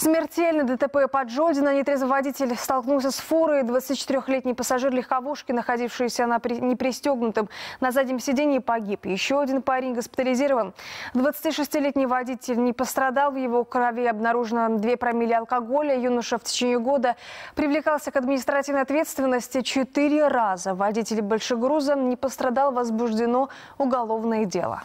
Смертельный ДТП под Жодино. Нетрезвый водитель столкнулся с фурой. 24-летний пассажир легковушки, находившийся на при... непристегнутом на заднем сидении, погиб. Еще один парень госпитализирован. 26-летний водитель не пострадал. В его крови обнаружено 2 промилле алкоголя. Юноша в течение года привлекался к административной ответственности четыре раза. Водитель большегруза не пострадал. Возбуждено уголовное дело.